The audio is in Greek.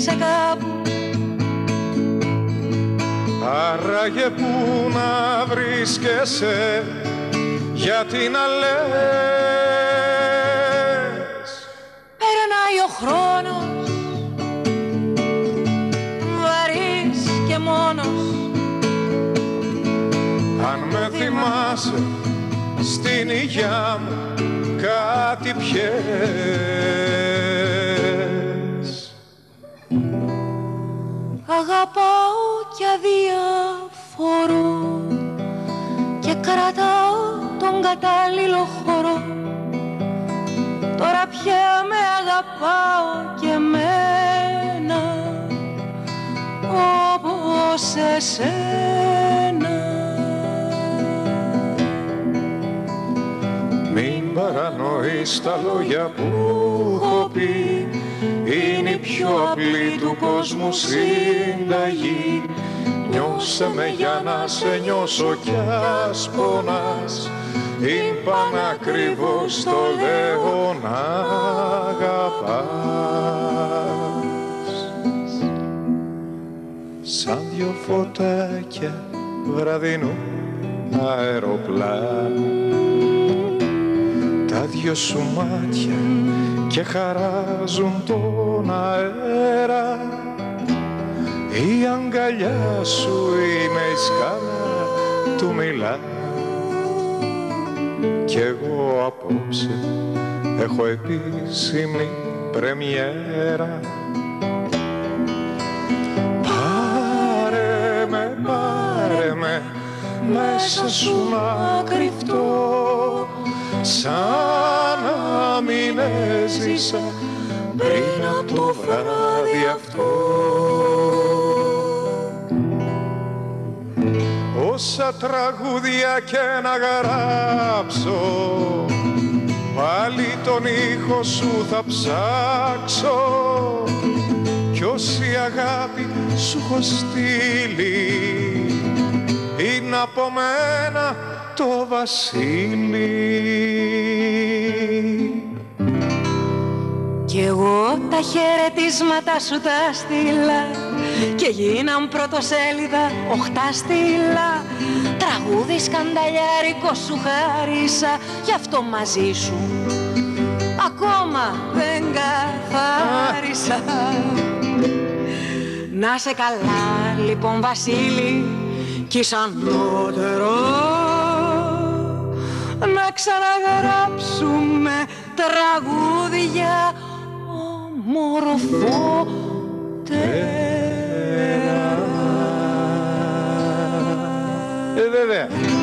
είσαι κάπου Άραγε που να βρίσκεσαι γιατί να λες. Περνάει ο χρόνος βαρύς και μόνος. Αν με θυμάσαι στην υγειά μου κάτι πιες Αγαπάω και αδιαφορώ και κρατάω τον κατάλληλο χώρο. Τώρα πια με αγαπάω και μένα όπως εσένα. Μην παρανοείς τα λόγια που έχω πει Είναι η πιο απλή του κόσμου συνταγή. Νιώσε με για να σε νιώσω κι ας πονάς. Είναι πανακριβώς το λέω να αγαπάς. Σαν δυο φωτάκια βραδινού αεροπλάνου τα δυο σου μάτια και χαράζουν τον αέρα. Η αγκαλιά σου είναι η σκάλα του μιλά. Κι εγώ απόψε έχω επίσημη πρεμιέρα. Πάρε με, πάρε με μέσα σου να κρυφτώ σαν να μην έζησα πριν από το βράδυ αυτό. Όσα τραγούδια και να γράψω πάλι τον ήχο σου θα ψάξω κι όση αγάπη σου έχω στείλει είναι από μένα το βασίλει. Κι εγώ τα χαιρετίσματα σου τα στείλα και γίναν πρωτοσέλιδα οχτά στήλα. Τραγούδι σκανταλιάρικο σου χάρισα γι' αυτό μαζί σου ακόμα δεν καθάρισα. Να σε καλά λοιπόν Βασίλη κι σανότερο να ξαναγράψουμε τραγούδια ομορφότερα. Ε, βέβαια.